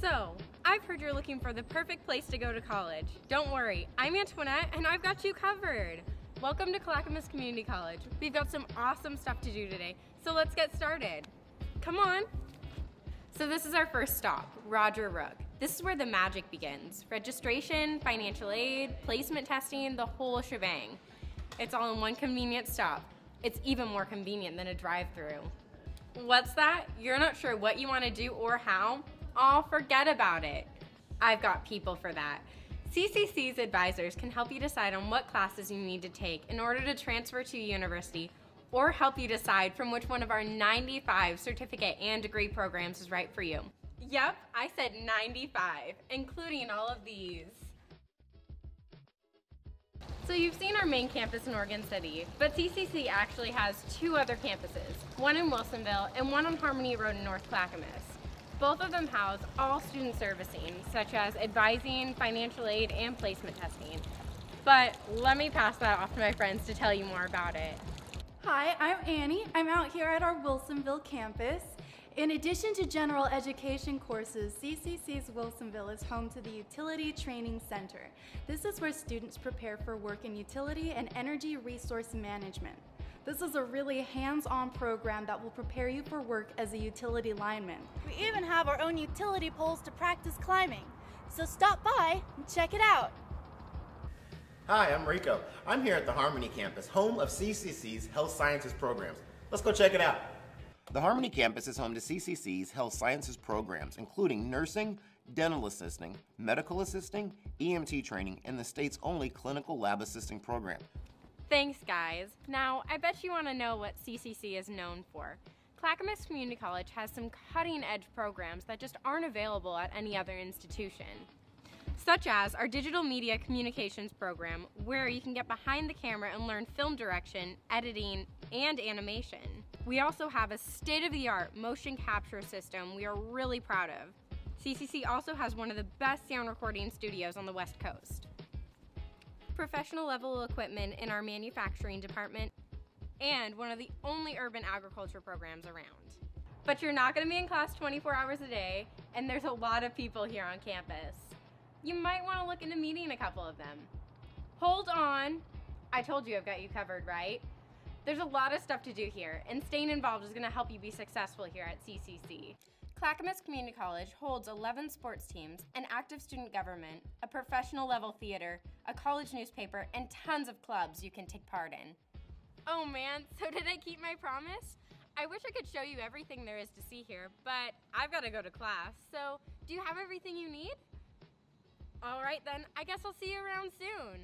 So, I've heard you're looking for the perfect place to go to college. Don't worry, I'm Antoinette and I've got you covered. Welcome to Clackamas Community College. We've got some awesome stuff to do today, so let's get started. Come on. So this is our first stop, Roger Rook. This is where the magic begins. Registration, financial aid, placement testing, the whole shebang. It's all in one convenient stop. It's even more convenient than a drive-through. What's that? You're not sure what you want to do or how? Oh, forget about it. I've got people for that. CCC's advisors can help you decide on what classes you need to take in order to transfer to university or help you decide from which one of our 95 certificate and degree programs is right for you. Yep, I said 95, including all of these. So you've seen our main campus in Oregon City, but CCC actually has two other campuses, one in Wilsonville and one on Harmony Road in North Clackamas. Both of them house all student servicing, such as advising, financial aid, and placement testing. But let me pass that off to my friends to tell you more about it. Hi, I'm Annie. I'm out here at our Wilsonville campus. In addition to general education courses, CCC's Wilsonville is home to the Utility Training Center. This is where students prepare for work in utility and energy resource management. This is a really hands-on program that will prepare you for work as a utility lineman. We even have our own utility poles to practice climbing. So stop by and check it out. Hi, I'm Rico. I'm here at the Harmony campus, home of CCC's Health Sciences programs. Let's go check it out. The Harmony campus is home to CCC's Health Sciences programs, including nursing, dental assisting, medical assisting, EMT training, and the state's only clinical lab assisting program. Thanks, guys. Now, I bet you want to know what CCC is known for. Clackamas Community College has some cutting edge programs that just aren't available at any other institution. Such as our Digital Media Communications program, where you can get behind the camera and learn film direction, editing, and animation. We also have a state of the art motion capture system we are really proud of. CCC also has one of the best sound recording studios on the West Coast professional level equipment in our manufacturing department, and one of the only urban agriculture programs around. But you're not going to be in class 24 hours a day, and there's a lot of people here on campus. You might want to look into meeting a couple of them. Hold on. I told you I've got you covered, right? There's a lot of stuff to do here, and staying involved is going to help you be successful here at CCC. Clackamas Community College holds 11 sports teams, an active student government, a professional level theater, a college newspaper, and tons of clubs you can take part in. Oh man, so did I keep my promise? I wish I could show you everything there is to see here, but I've got to go to class. So, do you have everything you need? All right then, I guess I'll see you around soon.